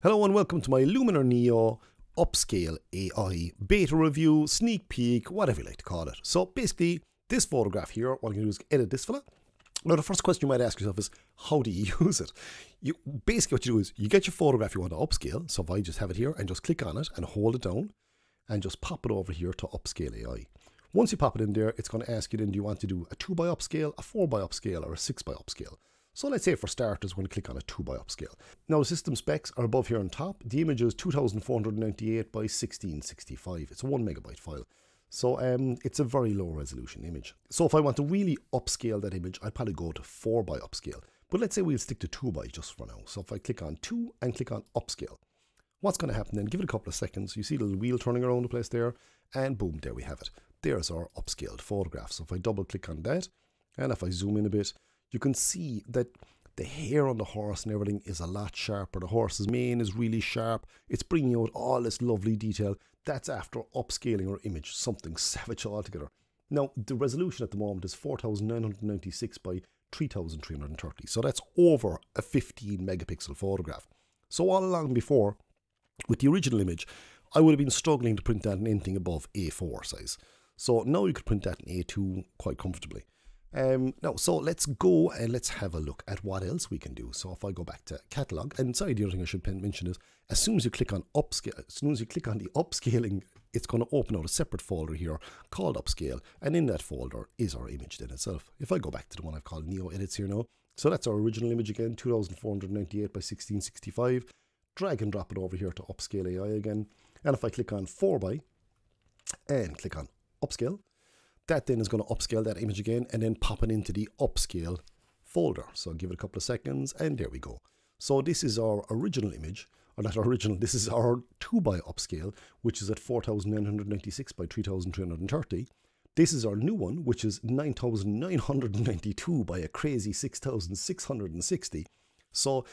Hello and welcome to my Luminar Neo Upscale AI beta review, sneak peek, whatever you like to call it. So basically, this photograph here, what I'm going to do is edit this fella. Now the first question you might ask yourself is, how do you use it? You Basically what you do is, you get your photograph you want to upscale, so if I just have it here and just click on it and hold it down, and just pop it over here to Upscale AI. Once you pop it in there, it's going to ask you then, do you want to do a 2 by upscale, a 4 by upscale, or a 6 by upscale? So let's say for starters, we're going to click on a 2 by upscale. Now the system specs are above here on top. The image is 2498 by 1665. It's a 1 megabyte file. So um, it's a very low resolution image. So if I want to really upscale that image, I'd probably go to 4 by upscale. But let's say we'll stick to 2 by just for now. So if I click on 2 and click on upscale, what's going to happen then? Give it a couple of seconds. You see the little wheel turning around the place there, and boom, there we have it. There's our upscaled photograph. So if I double click on that, and if I zoom in a bit, you can see that the hair on the horse and everything is a lot sharper. The horse's mane is really sharp. It's bringing out all this lovely detail. That's after upscaling our image, something savage altogether. Now, the resolution at the moment is 4996 by 3330. So that's over a 15 megapixel photograph. So all along before, with the original image, I would have been struggling to print that in anything above A4 size. So now you could print that in A2 quite comfortably. Um, no, so let's go and let's have a look at what else we can do. So if I go back to catalog, and sorry, the other thing I should mention is as soon as you click on upscale, as soon as you click on the upscaling, it's going to open out a separate folder here called upscale, and in that folder is our image then itself. If I go back to the one I've called Neo Edits here now, so that's our original image again, 2498 by 1665. Drag and drop it over here to upscale AI again, and if I click on 4 by and click on upscale, that then is going to upscale that image again and then pop it into the upscale folder. So give it a couple of seconds and there we go. So this is our original image, or not original, this is our 2 by upscale, which is at 4996 by 3330. This is our new one, which is 9992 by a crazy 6660. So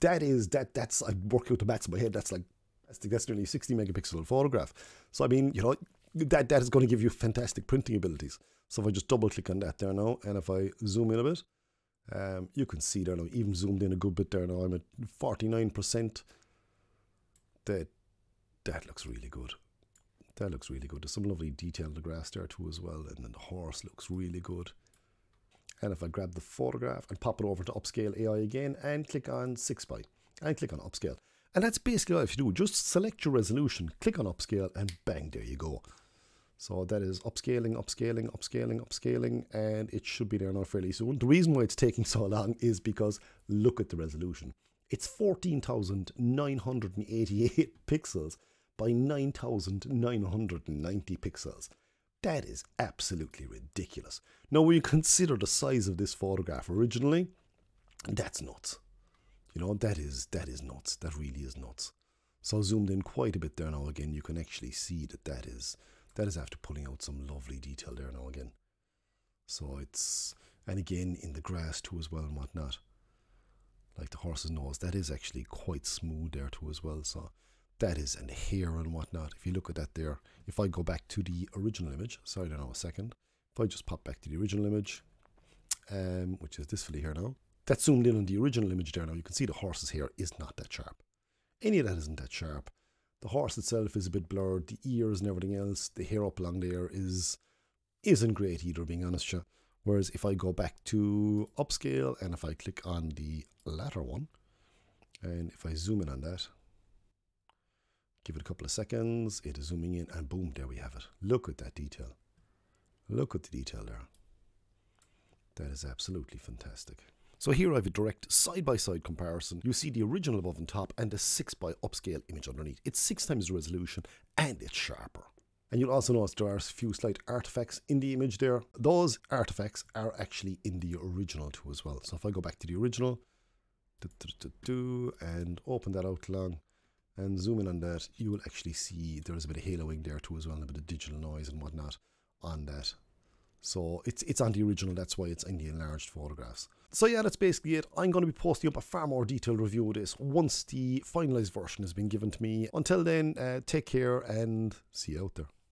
that is, that that's, I work out the maths in my head, that's like, that's, that's nearly 60 megapixel photograph. So I mean, you know, that, that is going to give you fantastic printing abilities. So if I just double click on that there now, and if I zoom in a bit, um, you can see there now, even zoomed in a good bit there now, I'm at 49%. That, that looks really good. That looks really good. There's some lovely detail in the grass there too as well, and then the horse looks really good. And if I grab the photograph and pop it over to Upscale AI again and click on 6 by and click on Upscale. And that's basically all you have to do. Just select your resolution, click on Upscale, and bang, there you go. So that is upscaling, upscaling, upscaling, upscaling, and it should be there now fairly soon. The reason why it's taking so long is because look at the resolution. It's 14,988 pixels by 9,990 pixels. That is absolutely ridiculous. Now, when you consider the size of this photograph originally, that's nuts. You know, that is that is nuts. That really is nuts. So zoomed in quite a bit there now again, you can actually see that that is that is after pulling out some lovely detail there now again. So it's, and again in the grass too as well and whatnot. Like the horse's nose, that is actually quite smooth there too as well. So that is, and hair and whatnot. If you look at that there, if I go back to the original image, sorry, I don't know, a second. If I just pop back to the original image, um, which is this filly here now, that's zoomed in on the original image there now. You can see the horse's hair is not that sharp. Any of that isn't that sharp. The horse itself is a bit blurred. The ears and everything else, the hair up along there is isn't great either, being honest. Whereas if I go back to upscale and if I click on the latter one, and if I zoom in on that, give it a couple of seconds, it is zooming in, and boom, there we have it. Look at that detail. Look at the detail there. That is absolutely fantastic. So here I have a direct side-by-side -side comparison. You see the original above and top and the 6 by upscale image underneath. It's 6 times the resolution and it's sharper. And you'll also notice there are a few slight artifacts in the image there. Those artifacts are actually in the original too as well. So if I go back to the original, and open that out long and zoom in on that, you will actually see there's a bit of haloing there too as well, and a bit of digital noise and whatnot on that so it's it's on the original, that's why it's in the enlarged photographs. So yeah, that's basically it. I'm going to be posting up a far more detailed review of this once the finalised version has been given to me. Until then, uh, take care and see you out there.